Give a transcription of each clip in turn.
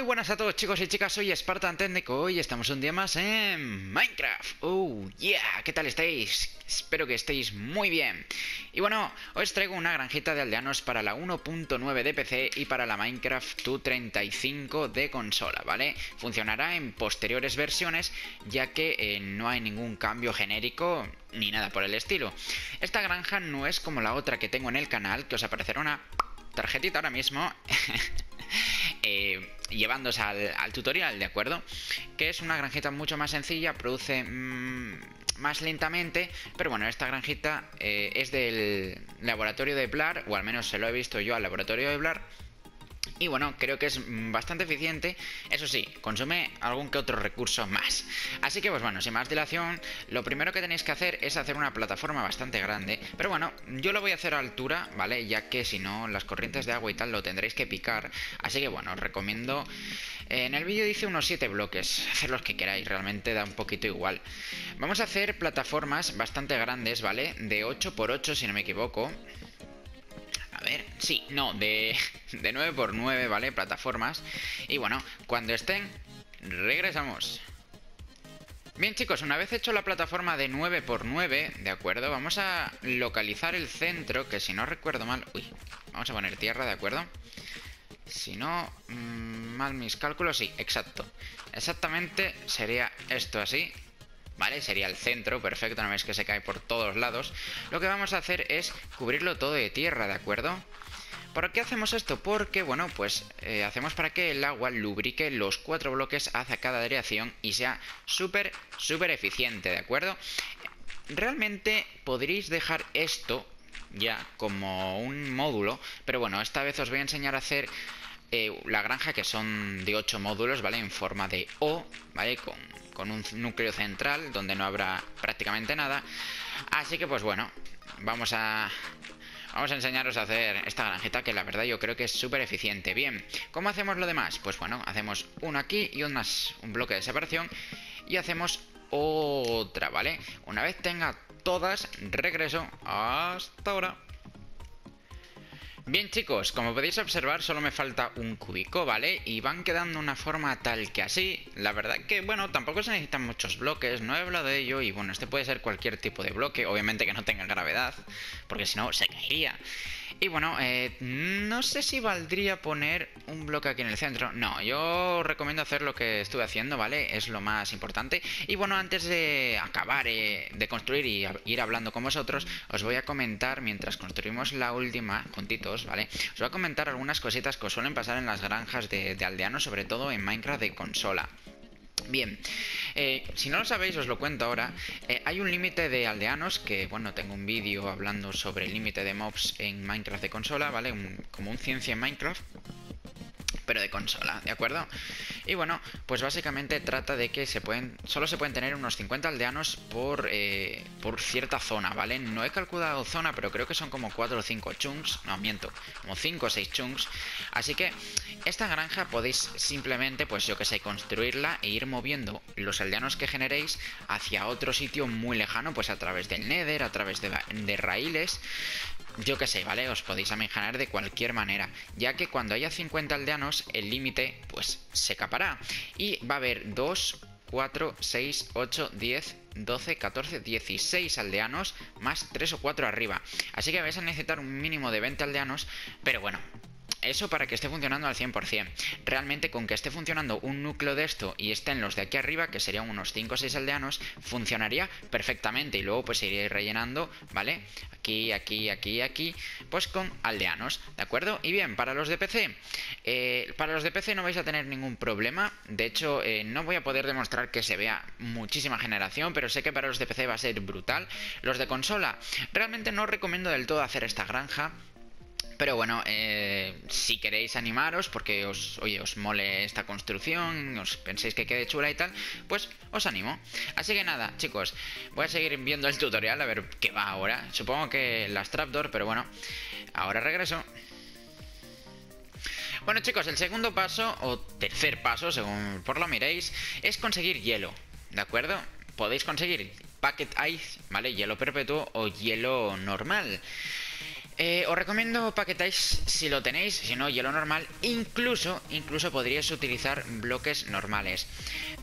Muy buenas a todos chicos y chicas, soy Spartan Técnico y estamos un día más en Minecraft. Oh, yeah, ¿qué tal estáis? Espero que estéis muy bien. Y bueno, os traigo una granjita de aldeanos para la 1.9 de PC y para la Minecraft 235 de consola, ¿vale? Funcionará en posteriores versiones ya que eh, no hay ningún cambio genérico ni nada por el estilo. Esta granja no es como la otra que tengo en el canal, que os aparecerá una tarjetita ahora mismo. eh, llevándose al, tutorial, ¿de acuerdo? Que es una granjita mucho más sencilla, produce mmm, más lentamente, pero bueno, esta granjita eh, es del laboratorio de Blar, o al menos se lo he visto yo al laboratorio de Blar, y bueno, creo que es bastante eficiente. Eso sí, consume algún que otro recurso más. Así que pues bueno, sin más dilación, lo primero que tenéis que hacer es hacer una plataforma bastante grande. Pero bueno, yo lo voy a hacer a altura, ¿vale? Ya que si no, las corrientes de agua y tal lo tendréis que picar. Así que bueno, os recomiendo... En el vídeo dice unos 7 bloques, hacer los que queráis, realmente da un poquito igual. Vamos a hacer plataformas bastante grandes, ¿vale? De 8 x 8 si no me equivoco. A ver, sí, no, de, de 9x9, ¿vale? Plataformas. Y bueno, cuando estén, regresamos. Bien chicos, una vez hecho la plataforma de 9x9, ¿de acuerdo? Vamos a localizar el centro, que si no recuerdo mal... Uy, vamos a poner tierra, ¿de acuerdo? Si no, mmm, mal mis cálculos, sí, exacto. Exactamente sería esto así, ¿vale? Sería el centro, perfecto, no veis que se cae por todos lados. Lo que vamos a hacer es cubrirlo todo de tierra, ¿de acuerdo? ¿Por qué hacemos esto? Porque, bueno, pues eh, hacemos para que el agua lubrique los cuatro bloques hacia cada dirección y sea súper, súper eficiente, ¿de acuerdo? Realmente podréis dejar esto ya como un módulo, pero bueno, esta vez os voy a enseñar a hacer eh, la granja que son de 8 módulos, ¿vale? En forma de O, ¿vale? Con, con un núcleo central donde no habrá prácticamente nada. Así que pues bueno, vamos a... Vamos a enseñaros a hacer esta granjita que la verdad yo creo que es súper eficiente. Bien, ¿cómo hacemos lo demás? Pues bueno, hacemos uno aquí y unas, un bloque de separación y hacemos otra, ¿vale? Una vez tenga todas, regreso hasta ahora. Bien chicos, como podéis observar solo me falta un cúbico, ¿vale? Y van quedando una forma tal que así. La verdad que, bueno, tampoco se necesitan muchos bloques, no he hablado de ello y bueno, este puede ser cualquier tipo de bloque, obviamente que no tenga gravedad, porque si no se caería. Y bueno, eh, no sé si valdría poner un bloque aquí en el centro. No, yo recomiendo hacer lo que estuve haciendo, ¿vale? Es lo más importante. Y bueno, antes de acabar eh, de construir y ir hablando con vosotros, os voy a comentar, mientras construimos la última, juntitos, ¿vale? Os voy a comentar algunas cositas que os suelen pasar en las granjas de, de aldeanos, sobre todo en Minecraft de consola. Bien, eh, si no lo sabéis, os lo cuento ahora. Eh, hay un límite de aldeanos, que bueno, tengo un vídeo hablando sobre el límite de mobs en Minecraft de consola, ¿vale? como un ciencia en Minecraft pero de consola, ¿de acuerdo? Y bueno, pues básicamente trata de que se pueden, solo se pueden tener unos 50 aldeanos por, eh, por cierta zona, ¿vale? No he calculado zona, pero creo que son como 4 o 5 chunks, no miento, como 5 o 6 chunks. Así que esta granja podéis simplemente, pues yo que sé, construirla e ir moviendo los aldeanos que generéis hacia otro sitio muy lejano, pues a través del Nether, a través de, de raíles, yo que sé, ¿vale? Os podéis amenjanar de cualquier manera, ya que cuando haya 50 aldeanos, el límite, pues, se capará. Y va a haber 2, 4, 6, 8, 10, 12, 14, 16 aldeanos, más 3 o 4 arriba. Así que vais a necesitar un mínimo de 20 aldeanos, pero bueno, eso para que esté funcionando al 100%. Realmente con que esté funcionando un núcleo de esto y estén los de aquí arriba, que serían unos 5 o 6 aldeanos, funcionaría perfectamente. Y luego pues iréis rellenando, ¿vale? Aquí, aquí, aquí, aquí, pues con aldeanos, ¿de acuerdo? Y bien, para los de PC, eh, para los de PC no vais a tener ningún problema. De hecho, eh, no voy a poder demostrar que se vea muchísima generación, pero sé que para los de PC va a ser brutal. Los de consola, realmente no recomiendo del todo hacer esta granja pero bueno, eh, si queréis animaros, porque os, oye, os mole esta construcción, os penséis que quede chula y tal, pues os animo. Así que nada, chicos, voy a seguir viendo el tutorial a ver qué va ahora. Supongo que las trapdoor, pero bueno, ahora regreso. Bueno chicos, el segundo paso, o tercer paso, según por lo miréis, es conseguir hielo, ¿de acuerdo? Podéis conseguir packet ice, ¿vale? Hielo perpetuo o hielo normal. Eh, os recomiendo paquetáis si lo tenéis, si no, hielo normal. Incluso, incluso podríais utilizar bloques normales.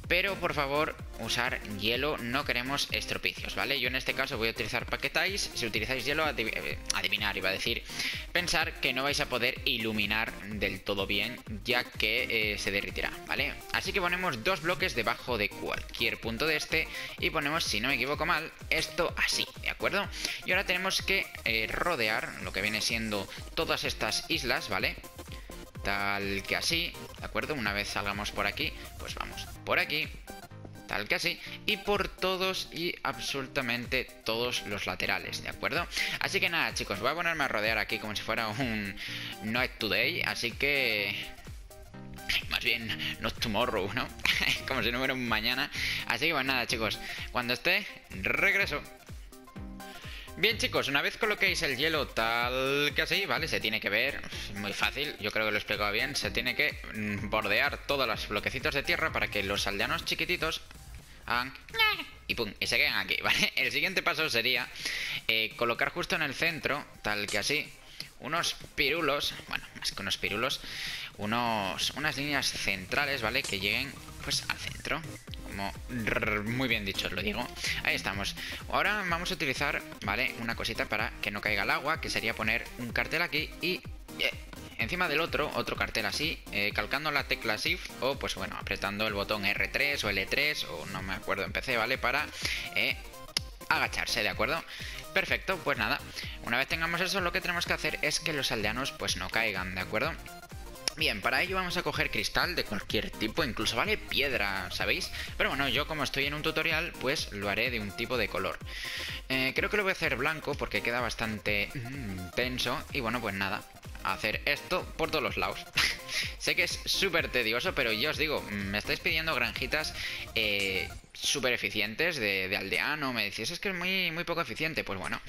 Pero por favor, usar hielo, no queremos estropicios, ¿vale? Yo en este caso voy a utilizar paquetáis. Si utilizáis hielo, eh, adivinar, iba a decir, pensar que no vais a poder iluminar del todo bien, ya que eh, se derritirá, ¿vale? Así que ponemos dos bloques debajo de cualquier punto de este y ponemos, si no me equivoco mal, esto así, ¿de acuerdo? Y ahora tenemos que rodear lo que viene siendo todas estas islas, ¿vale? Tal que así, ¿de acuerdo? Una vez salgamos por aquí, pues vamos por aquí, tal que así, y por todos y absolutamente todos los laterales, ¿de acuerdo? Así que nada, chicos, voy a ponerme a rodear aquí como si fuera un Night Today, así que... Más bien, not tomorrow, ¿no? como si no fuera un mañana. Así que pues nada, chicos, cuando esté, regreso. Bien chicos, una vez coloquéis el hielo tal que así, ¿vale? Se tiene que ver, muy fácil, yo creo que lo he explicado bien, se tiene que mm, bordear todos los bloquecitos de tierra para que los aldeanos chiquititos y pum, y se queden aquí, ¿vale? El siguiente paso sería eh, colocar justo en el centro, tal que así, unos pirulos, bueno, más que unos pirulos, unos, unas líneas centrales, ¿vale? Que lleguen pues al centro como muy bien dicho os lo digo. Ahí estamos. Ahora vamos a utilizar vale una cosita para que no caiga el agua que sería poner un cartel aquí y eh, encima del otro otro cartel así eh, calcando la tecla shift o pues bueno apretando el botón R3 o L3 o no me acuerdo en PC vale para eh, agacharse de acuerdo perfecto pues nada. Una vez tengamos eso lo que tenemos que hacer es que los aldeanos pues no caigan de acuerdo Bien, para ello vamos a coger cristal de cualquier tipo, incluso vale piedra, ¿sabéis? Pero bueno, yo como estoy en un tutorial, pues lo haré de un tipo de color. Eh, creo que lo voy a hacer blanco porque queda bastante mm, tenso. Y bueno, pues nada, hacer esto por todos los lados. sé que es súper tedioso, pero yo os digo, me estáis pidiendo granjitas eh, súper eficientes de, aldeano. Me decís, es que es muy, muy poco eficiente. Pues bueno,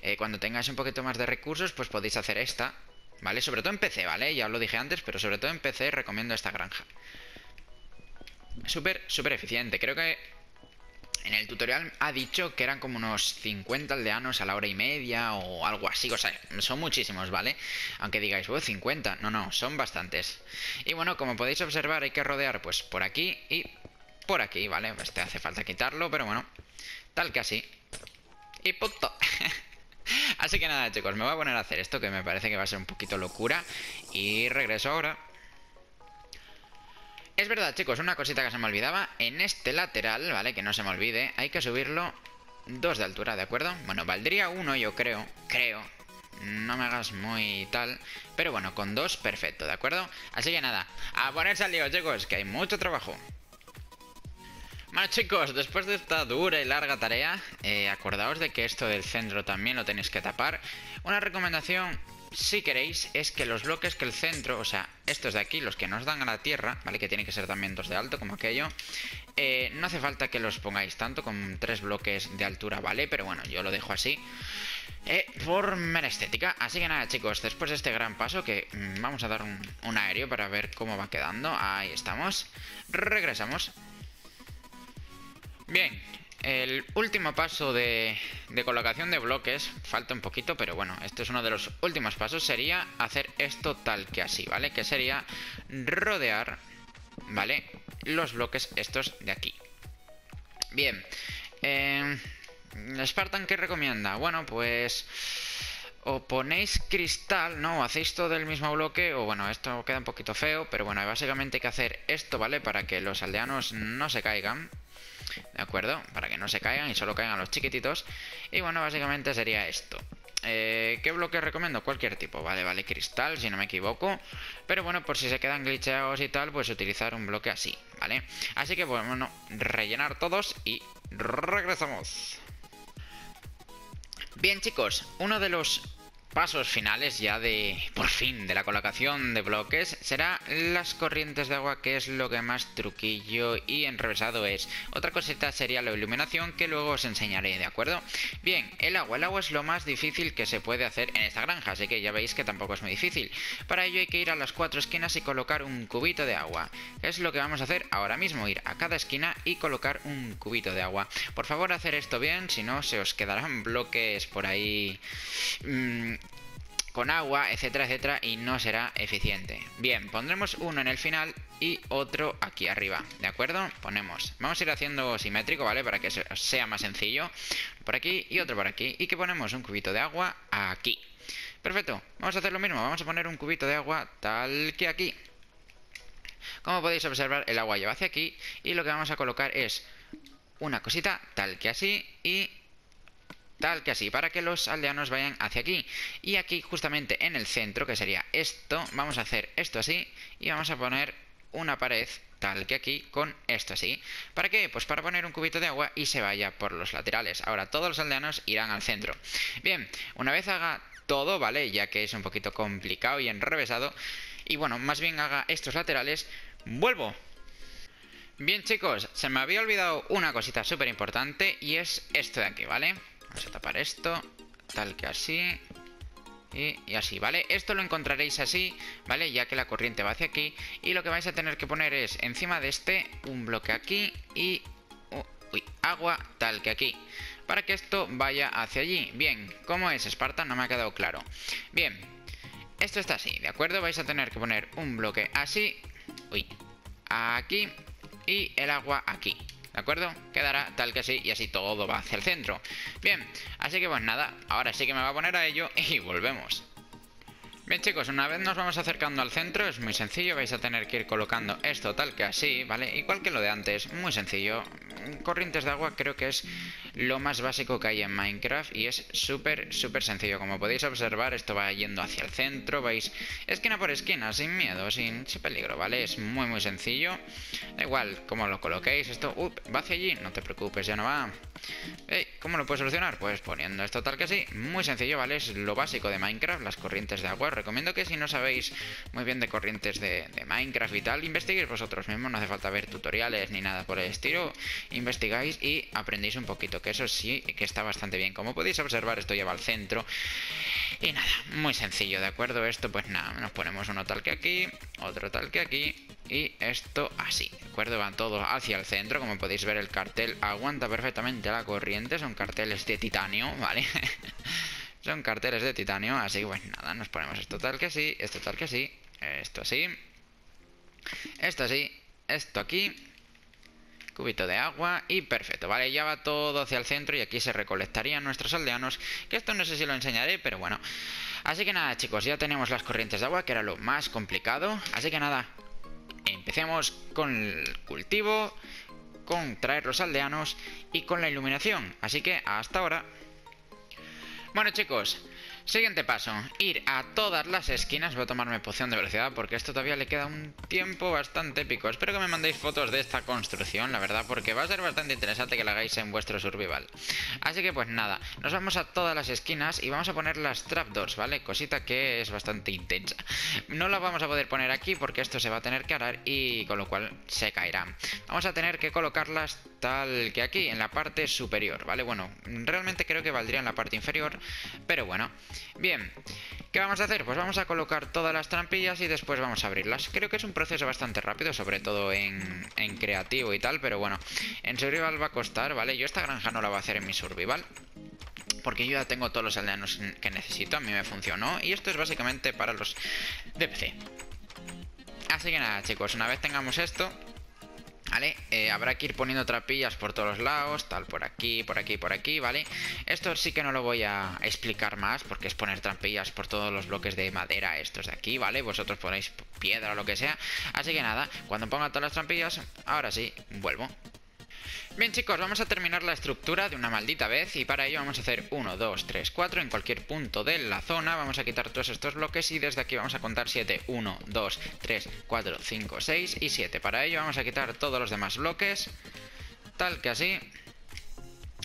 eh, cuando tengáis un poquito más de recursos, pues podéis hacer esta ¿vale? Sobre todo en PC, ¿vale? Ya os lo dije antes, pero sobre todo en PC recomiendo esta granja. Súper, súper eficiente. Creo que en el tutorial ha dicho que eran como unos 50 aldeanos a la hora y media o algo así. O sea, son muchísimos, ¿vale? Aunque digáis, oh, 50. No, no, son bastantes. Y bueno, como podéis observar, hay que rodear pues por aquí y por aquí, ¿vale? Este hace falta quitarlo, pero bueno, tal que así. Y punto. Así que nada, chicos, me voy a poner a hacer esto que me parece que va a ser un poquito locura. Y regreso ahora. Es verdad, chicos, una cosita que se me olvidaba. En este lateral, ¿vale? Que no se me olvide, hay que subirlo dos de altura, ¿de acuerdo? Bueno, valdría uno, yo creo. Creo. No me hagas muy tal. Pero bueno, con dos, perfecto, ¿de acuerdo? Así que nada, a ponerse al lío, chicos, que hay mucho trabajo. Bueno chicos, después de esta dura y larga tarea, eh, acordaos de que esto del centro también lo tenéis que tapar. Una recomendación, si queréis, es que los bloques que el centro, o sea, estos de aquí, los que nos dan a la tierra, ¿vale? Que tienen que ser también dos de alto, como aquello. Eh, no hace falta que los pongáis tanto, con tres bloques de altura, ¿vale? Pero bueno, yo lo dejo así. Eh, por mera estética. Así que nada, chicos, después de este gran paso, que mm, vamos a dar un, un aéreo para ver cómo va quedando. Ahí estamos. Regresamos. Bien, el último paso de, colocación de bloques, falta un poquito, pero bueno, este es uno de los últimos pasos, sería hacer esto tal que así, ¿vale? Que sería rodear, ¿vale? Los bloques estos de aquí. Bien, eh, Spartan, ¿qué recomienda? Bueno, pues o ponéis cristal, ¿no? O hacéis todo el mismo bloque, o bueno, esto queda un poquito feo, pero bueno, básicamente hay que hacer esto, ¿vale? Para que los aldeanos no se caigan. ¿De acuerdo? Para que no se caigan y solo caigan los chiquititos. Y bueno, básicamente sería esto. Eh, ¿Qué bloque recomiendo? Cualquier tipo, vale, vale, cristal, si no me equivoco. Pero bueno, por si se quedan glitcheados y tal, pues utilizar un bloque así, ¿vale? Así que bueno, rellenar todos y regresamos. Bien chicos, uno de los pasos finales ya de, por fin, de la colocación de bloques será las corrientes de agua, que es lo que más truquillo y enrevesado es. Otra cosita sería la iluminación, que luego os enseñaré, ¿de acuerdo? Bien, el agua. El agua es lo más difícil que se puede hacer en esta granja, así que ya veis que tampoco es muy difícil. Para ello hay que ir a las cuatro esquinas y colocar un cubito de agua. Es lo que vamos a hacer ahora mismo, ir a cada esquina y colocar un cubito de agua. Por favor, hacer esto bien, si no se os quedarán bloques por ahí... Mmm, con agua, etcétera, etcétera, y no será eficiente. Bien, pondremos uno en el final y otro aquí arriba, ¿de acuerdo? Ponemos, vamos a ir haciendo simétrico, ¿vale? Para que sea más sencillo. Por aquí y otro por aquí. Y que ponemos un cubito de agua aquí. Perfecto, vamos a hacer lo mismo, vamos a poner un cubito de agua tal que aquí. Como podéis observar, el agua lleva hacia aquí y lo que vamos a colocar es una cosita tal que así y tal que así, para que los aldeanos vayan hacia aquí. Y aquí, justamente en el centro, que sería esto, vamos a hacer esto así y vamos a poner una pared tal que aquí con esto así. ¿Para qué? Pues para poner un cubito de agua y se vaya por los laterales. Ahora todos los aldeanos irán al centro. Bien, una vez haga todo, ¿vale? Ya que es un poquito complicado y enrevesado. Y bueno, más bien haga estos laterales, vuelvo. Bien chicos, se me había olvidado una cosita súper importante y es esto de aquí, ¿vale? Vamos a tapar esto, tal que así. Y, así, ¿vale? Esto lo encontraréis así, ¿vale? Ya que la corriente va hacia aquí. Y lo que vais a tener que poner es encima de este un bloque aquí y agua tal que aquí. Para que esto vaya hacia allí. Bien, ¿cómo es Esparta? No me ha quedado claro. Bien, esto está así, ¿de acuerdo? Vais a tener que poner un bloque así. Uy, aquí y el agua aquí. ¿De acuerdo? Quedará tal que así y así todo va hacia el centro. Bien, así que pues nada, ahora sí que me va a poner a ello y volvemos. Bien chicos, una vez nos vamos acercando al centro, es muy sencillo, vais a tener que ir colocando esto tal que así, ¿vale? Igual que lo de antes, muy sencillo. Corrientes de agua creo que es lo más básico que hay en Minecraft y es súper, súper sencillo. Como podéis observar, esto va yendo hacia el centro, vais esquina por esquina, sin miedo, sin, peligro, ¿vale? Es muy, muy sencillo. Da igual cómo lo coloquéis, esto va hacia allí, no te preocupes, ya no va. ¿Cómo lo puedes solucionar? Pues poniendo esto tal que así, muy sencillo, ¿vale? Es lo básico de Minecraft, las corrientes de agua. Recomiendo que si no sabéis muy bien de corrientes de, de Minecraft y tal, investiguéis vosotros mismos, no hace falta ver tutoriales ni nada por el estilo. Investigáis y aprendéis un poquito que eso sí que está bastante bien. Como podéis observar, esto lleva al centro. Y nada, muy sencillo, ¿de acuerdo? Esto pues nada, nos ponemos uno tal que aquí, otro tal que aquí y esto así, ¿de acuerdo? Van todos hacia el centro, como podéis ver el cartel aguanta perfectamente la corriente, son carteles de titanio, ¿vale? son carteles de titanio, así que pues nada, nos ponemos esto tal que así, esto tal que así, esto así, esto así, esto aquí cubito de agua y perfecto, vale, ya va todo hacia el centro y aquí se recolectarían nuestros aldeanos, que esto no sé si lo enseñaré, pero bueno. Así que nada chicos, ya tenemos las corrientes de agua, que era lo más complicado, así que nada, empecemos con el cultivo, con traer los aldeanos y con la iluminación, así que hasta ahora. Bueno chicos, Siguiente paso, ir a todas las esquinas. Voy a tomarme poción de velocidad porque esto todavía le queda un tiempo bastante épico. Espero que me mandéis fotos de esta construcción, la verdad, porque va a ser bastante interesante que la hagáis en vuestro survival. Así que pues nada, nos vamos a todas las esquinas y vamos a poner las trapdoors, ¿vale? Cosita que es bastante intensa. No la vamos a poder poner aquí porque esto se va a tener que arar y con lo cual se caerá. Vamos a tener que colocarlas tal que aquí, en la parte superior, ¿vale? Bueno, realmente creo que valdría en la parte inferior, pero bueno. Bien, ¿qué vamos a hacer? Pues vamos a colocar todas las trampillas y después vamos a abrirlas. Creo que es un proceso bastante rápido, sobre todo en, creativo y tal, pero bueno, en survival va a costar, ¿vale? Yo esta granja no la voy a hacer en mi survival, porque yo ya tengo todos los aldeanos que necesito, a mí me funcionó, y esto es básicamente para los de PC. Así que nada, chicos, una vez tengamos esto, ¿Vale? Eh, habrá que ir poniendo trapillas por todos los lados, tal, por aquí, por aquí, por aquí, ¿vale? Esto sí que no lo voy a explicar más, porque es poner trampillas por todos los bloques de madera estos de aquí, ¿vale? Vosotros ponéis piedra o lo que sea. Así que nada, cuando ponga todas las trampillas, ahora sí, vuelvo. Bien chicos, vamos a terminar la estructura de una maldita vez y para ello vamos a hacer 1, 2, 3, 4 en cualquier punto de la zona. Vamos a quitar todos estos bloques y desde aquí vamos a contar 7, 1, 2, 3, 4, 5, 6 y 7. Para ello vamos a quitar todos los demás bloques, tal que así.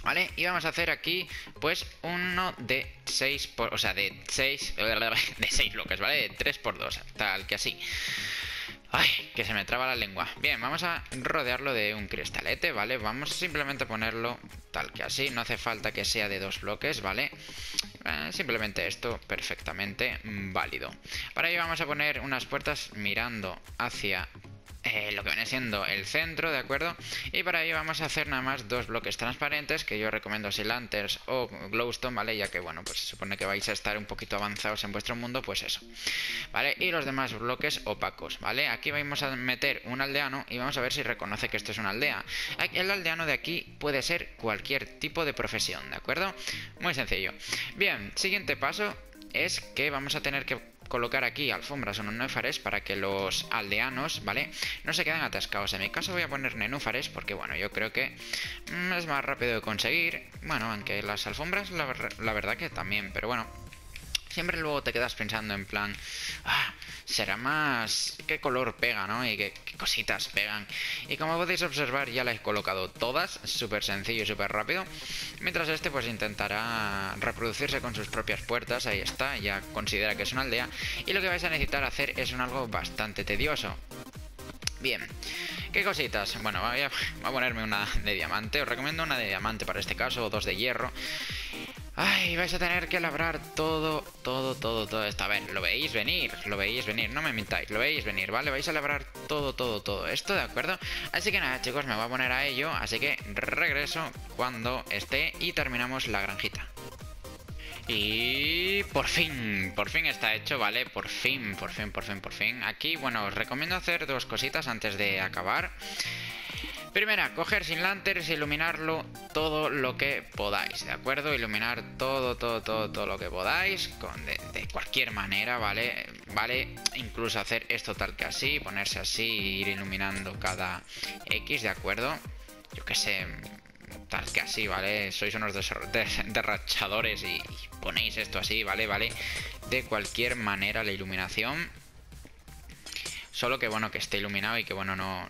¿Vale? Y vamos a hacer aquí, pues, uno de 6 por... O sea, de 6... De 6 bloques, ¿vale? De 3 por 2, tal que así. Que se me traba la lengua. Bien, vamos a rodearlo de un cristalete, ¿vale? Vamos simplemente a ponerlo tal que así. No hace falta que sea de dos bloques, ¿vale? Eh, simplemente esto perfectamente válido. Para ello vamos a poner unas puertas mirando hacia eh, lo que viene siendo el centro, ¿de acuerdo? Y para ello vamos a hacer nada más dos bloques transparentes que yo recomiendo si Lanterns o Glowstone, ¿vale? Ya que, bueno, pues se supone que vais a estar un poquito avanzados en vuestro mundo, pues eso, ¿vale? Y los demás bloques opacos, ¿vale? Aquí vamos a meter un aldeano y vamos a ver si reconoce que esto es una aldea. El aldeano de aquí puede ser cualquier tipo de profesión, ¿de acuerdo? Muy sencillo. Bien, siguiente paso es que vamos a tener que colocar aquí alfombras o nenúfares para que los aldeanos, ¿vale? No se queden atascados. En mi caso voy a poner nenúfares porque, bueno, yo creo que mm, es más rápido de conseguir. Bueno, aunque las alfombras, la, la verdad que también, pero bueno, siempre luego te quedas pensando en plan, ah, será más qué color pega, ¿no? Y qué, cositas pegan. Y como podéis observar ya las he colocado todas, súper sencillo y súper rápido. Mientras este pues intentará reproducirse con sus propias puertas, ahí está, ya considera que es una aldea. Y lo que vais a necesitar hacer es un algo bastante tedioso. Bien, ¿qué cositas? Bueno, voy a, voy a ponerme una de diamante, os recomiendo una de diamante para este caso, o dos de hierro. Ay, vais a tener que labrar todo, todo, todo, todo esto. A ver, lo veis venir, lo veis venir, no me mintáis, lo veis venir, ¿vale? Vais a labrar todo, todo, todo esto, ¿de acuerdo? Así que nada, chicos, me voy a poner a ello, así que regreso cuando esté y terminamos la granjita. Y por fin, por fin está hecho, ¿vale? Por fin, por fin, por fin, por fin. Aquí, bueno, os recomiendo hacer dos cositas antes de acabar. Primera, coger sin lanterns iluminarlo todo lo que podáis, ¿de acuerdo? Iluminar todo, todo, todo, todo lo que podáis, con, de, cualquier manera, ¿vale? Vale, incluso hacer esto tal que así, ponerse así ir iluminando cada X, ¿de acuerdo? Yo que sé, tal que así, ¿vale? Sois unos derrachadores y, y ponéis esto así, ¿vale? Vale, de cualquier manera la iluminación. Solo que bueno, que esté iluminado y que bueno, no,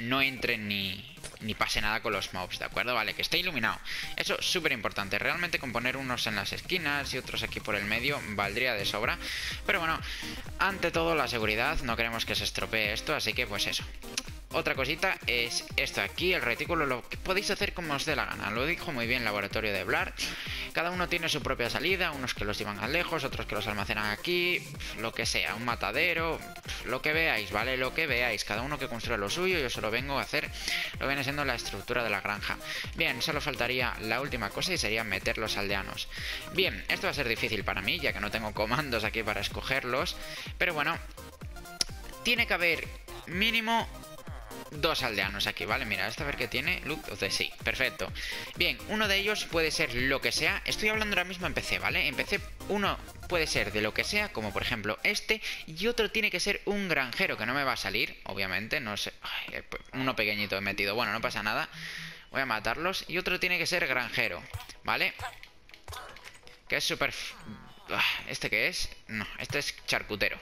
no entre ni, ni pase nada con los mobs, ¿de acuerdo? Vale, que esté iluminado. Eso es súper importante. Realmente con poner unos en las esquinas y otros aquí por el medio valdría de sobra. Pero bueno, ante todo la seguridad, no queremos que se estropee esto, así que pues eso. Otra cosita es esto aquí, el retículo, lo que podéis hacer como os dé la gana. Lo dijo muy bien el laboratorio de Blar. Cada uno tiene su propia salida, unos que los llevan a lejos, otros que los almacenan aquí, lo que sea, un matadero, lo que veáis, ¿vale? Lo que veáis, cada uno que construya lo suyo, yo solo vengo a hacer lo que viene siendo la estructura de la granja. Bien, solo faltaría la última cosa y sería meter los aldeanos. Bien, esto va a ser difícil para mí, ya que no tengo comandos aquí para escogerlos, pero bueno, tiene que haber mínimo dos aldeanos aquí, ¿vale? Mira, esta a ver qué tiene. Look of the sí, perfecto. Bien, uno de ellos puede ser lo que sea. Estoy hablando ahora mismo en PC, ¿vale? En PC uno puede ser de lo que sea, como por ejemplo este, y otro tiene que ser un granjero, que no me va a salir, obviamente, no sé. Eh, pues, uno pequeñito he metido, bueno, no pasa nada. Voy a matarlos. Y otro tiene que ser granjero, ¿vale? Que es súper... Ah, ¿Este qué es? No, este es charcutero.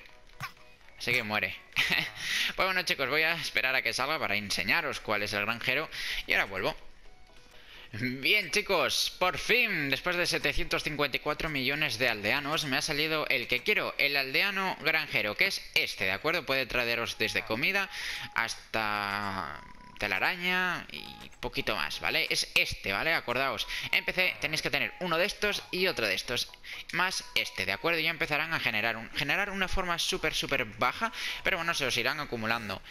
Así que muere. pues bueno chicos, voy a esperar a que salga para enseñaros cuál es el granjero y ahora vuelvo. Bien chicos, por fin, después de 754 millones de aldeanos, me ha salido el que quiero, el aldeano granjero, que es este, ¿de acuerdo? Puede traeros desde comida hasta telaraña y poquito más, ¿vale? Es este, ¿vale? Acordaos, en PC tenéis que tener uno de estos y otro de estos, más este, ¿de acuerdo? Ya empezarán a generar, un, generar una forma súper, súper baja, pero bueno, se os irán acumulando.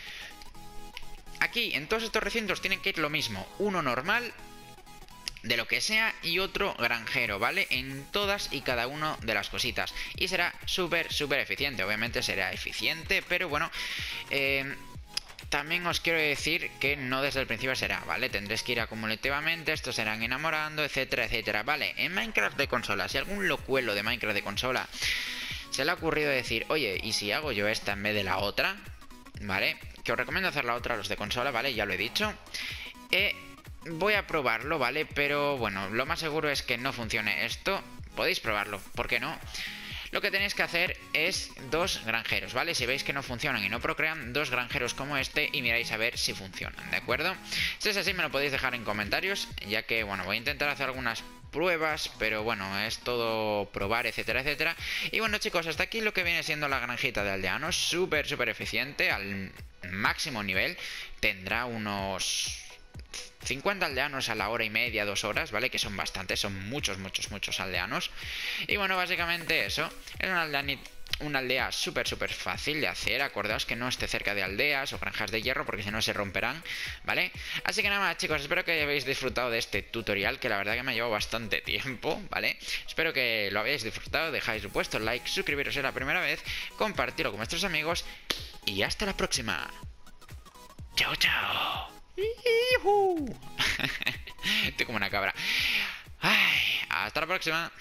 Aquí, en todos estos recintos tienen que ir lo mismo, uno normal, de lo que sea y otro granjero, ¿vale? En todas y cada una de las cositas. Y será súper, súper eficiente. Obviamente será eficiente, pero bueno, eh, también os quiero decir que no desde el principio será, ¿vale? Tendréis que ir acumulativamente, estos serán enamorando, etcétera, etcétera, ¿vale? En Minecraft de consola, si algún locuelo de Minecraft de consola se le ha ocurrido decir, oye, ¿y si hago yo esta en vez de la otra? ¿Vale? Que os recomiendo hacer la otra a los de consola, ¿vale? Ya lo he dicho. Eh, voy a probarlo, ¿vale? Pero bueno, lo más seguro es que no funcione esto. Podéis probarlo, ¿por qué no? Lo que tenéis que hacer es dos granjeros, ¿vale? Si veis que no funcionan y no procrean, dos granjeros como este y miráis a ver si funcionan, ¿de acuerdo? Si es así me lo podéis dejar en comentarios, ya que, bueno, voy a intentar hacer algunas pruebas, pero bueno, es todo probar, etcétera, etcétera. Y bueno, chicos, hasta aquí lo que viene siendo la granjita de aldeanos, súper, súper eficiente, al máximo nivel, tendrá unos 50 aldeanos a la hora y media, dos horas, ¿vale? Que son bastantes, son muchos, muchos, muchos aldeanos. Y bueno, básicamente eso. Es un una aldea súper, súper fácil de hacer. Acordaos que no esté cerca de aldeas o granjas de hierro porque si no se romperán, ¿vale? Así que nada más, chicos, espero que hayáis disfrutado de este tutorial que la verdad que me ha llevado bastante tiempo, ¿vale? Espero que lo hayáis disfrutado, dejáis vuestro like, suscribiros si es la primera vez, compartirlo con vuestros amigos y hasta la próxima. Chao, chao. Estoy como una cabra. Ay, hasta la próxima.